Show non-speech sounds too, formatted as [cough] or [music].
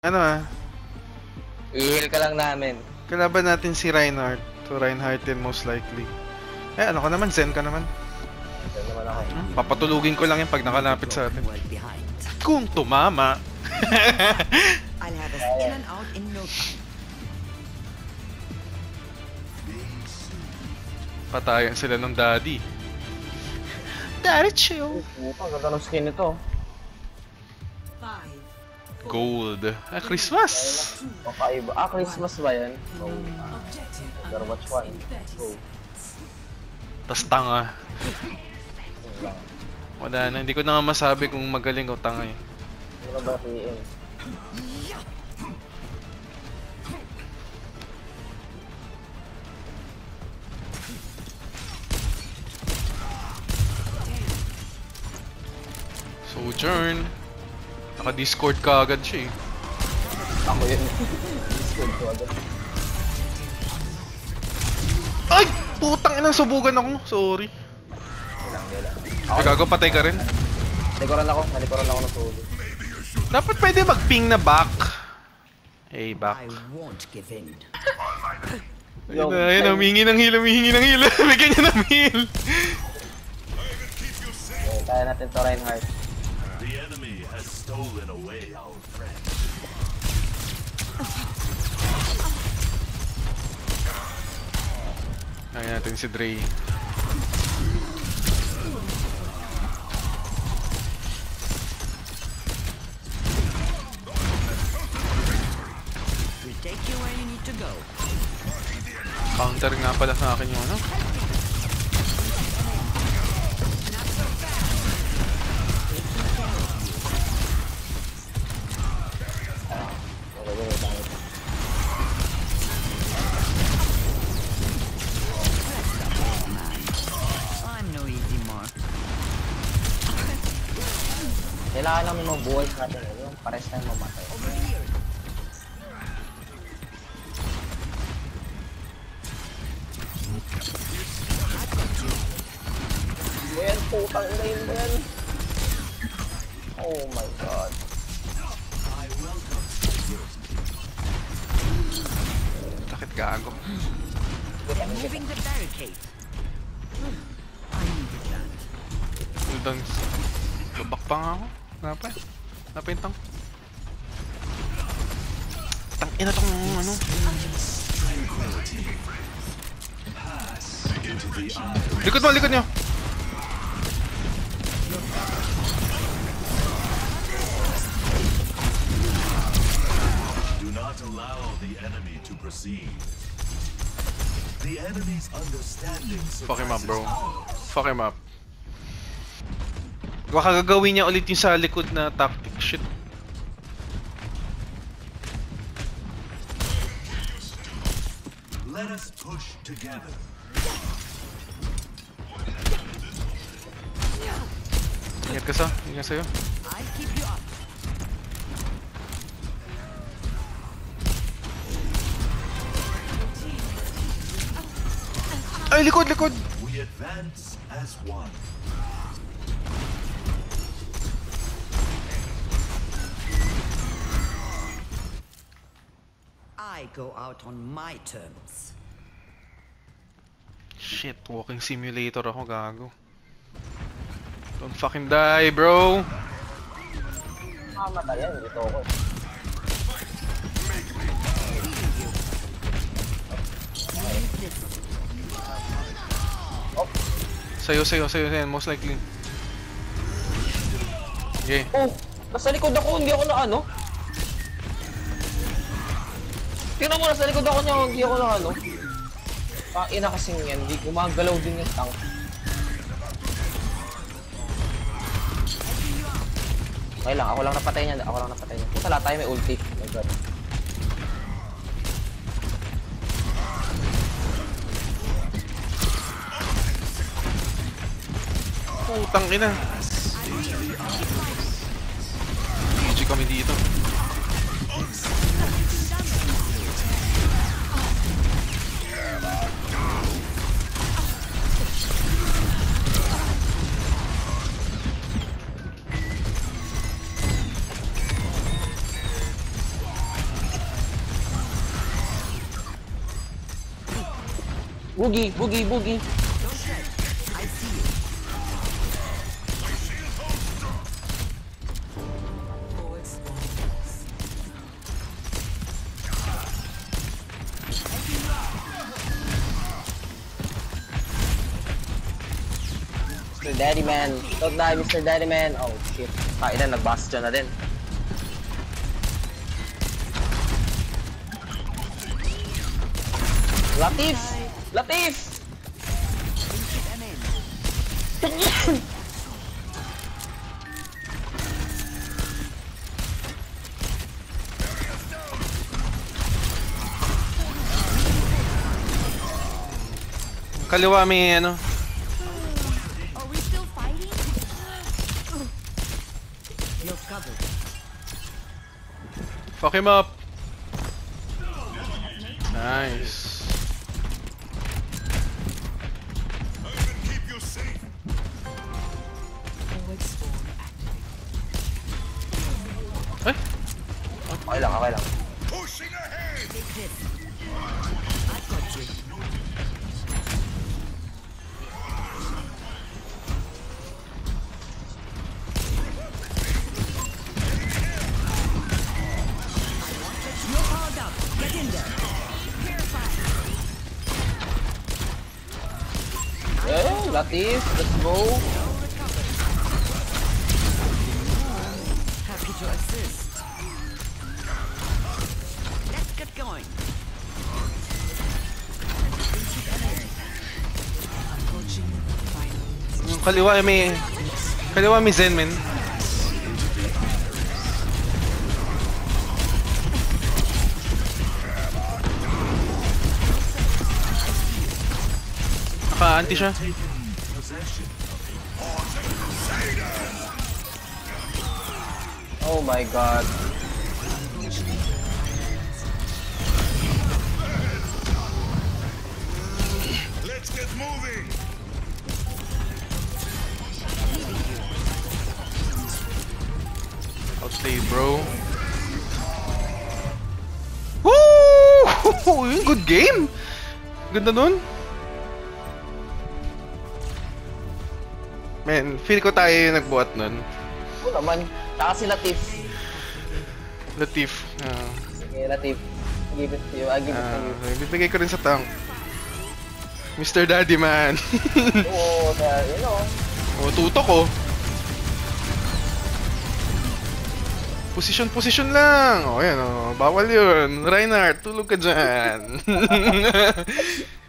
Ano ah, I-heal ka lang namin. kalaban natin si Reinhardt. So Reinhardt din most likely. Eh, ano ka naman? Zen ka naman. Ito naman ako. Hmm? Papatulugin ko lang yan pag nakalapit sa atin. Kung tumama. [laughs] I'll have us in and out in no time. Patayan sila ng daddy. Daddy chill. Ang ganda ng skin nito. Five. Gold. Ah, Christmas. Kakaiba. Ah, Christmas ba yan? Oh. Objective Overwatch 1. Oh. Tas tanga. Wala na. Hindi ko na nga masabi kung magaling o tanga eh. Ano ba batiin? Sojourn. Naka-discord ka agad siya eh. Ako yun. [laughs] Discord ko agad. Ay! Putang inang subugan ako. Sorry. Ilang, ilang. Ay, gago, patay ka rin. Nalikuran ako. Nalikuran ako ng solo. Dapat pwede mag-ping na back. Hey, I back. won't give in. Ayun na, ayun na, humingi ng heal, humingi ng heal. [laughs] Bigyan niya ng heal. Okay, kaya natin to Reinhardt. The enemy has stolen away our friend. Kaya natin si Dre. We take you where you need to go. Counter nga pala sa akin yung ano. Kailangan lang may mga buhay sa atin. eh. Yung pares tayo mamatay. Over here. Buyan, putang ina yun, buyan. Oh my god. Sakit gago. Moving the barricade. I. Cooldown. Babak pa nga ako. Napa? Napa yung tank? Tang ina tong ano. Likod mo, likod nyo. Do not allow the enemy to proceed. The enemy's understanding Fuck him up, bro. Fuck him up. Baka gagawin niya ulit yung sa likod na tactic. Shit. Let us push together. Ingat ka sa. Ingat sa'yo. I'll keep you up. Ay, likod, likod! We advance as one. I go out on my terms. Shit, walking simulator ako, gago. Don't fucking die, bro! Mamatay yan, dito ako. Sa'yo, sa'yo, sa'yo, sa'yo, most likely. Okay. Oh! Nasa likod ako, hindi ako na ano. Tingnan mo, nasa likod ako niya, hindi ako na ano. Ah, ina kasing yan, hindi gumagalaw din yung tank. Okay lang, ako lang napatay niya, ako lang napatay niya. Puta, lahat tayo may ulti. Oh my god. Putang ina. GG kami dito. Boogie, boogie, boogie. Mr. Daddy Man. Don't die, Mr. Daddy Man. Oh, shit. Kain na, nag-bastion na din. Latif! Latif! Keep them in. Kaliwa may ano. Are we still fighting? You're covered. Fuck him up. Nice. Okay lang, okay lang. Pushing ahead. Take this. I've got you. You're powered up. Get in there. Eh, Latif, let's go. Happy to assist. Going. Yung kaliwa may... Kaliwa may Zen, man. Naka-anti siya. Oh my god. Let's get moving. Outplay, bro. Woo! [laughs] Good game! Ganda nun. Man, feel ko tayo yung nagbuhat nun. Oo naman. Tsaka si Latif. Latif. ah, Sige, Latif. I give it to you. I give it to ah, you. bibigay ko rin sa tank. Mr. Daddy man. [laughs] Oo, you know. o, tutok oh. Position, position lang. O, yan o. Bawal yun. Reinhardt, tulog ka dyan. [laughs]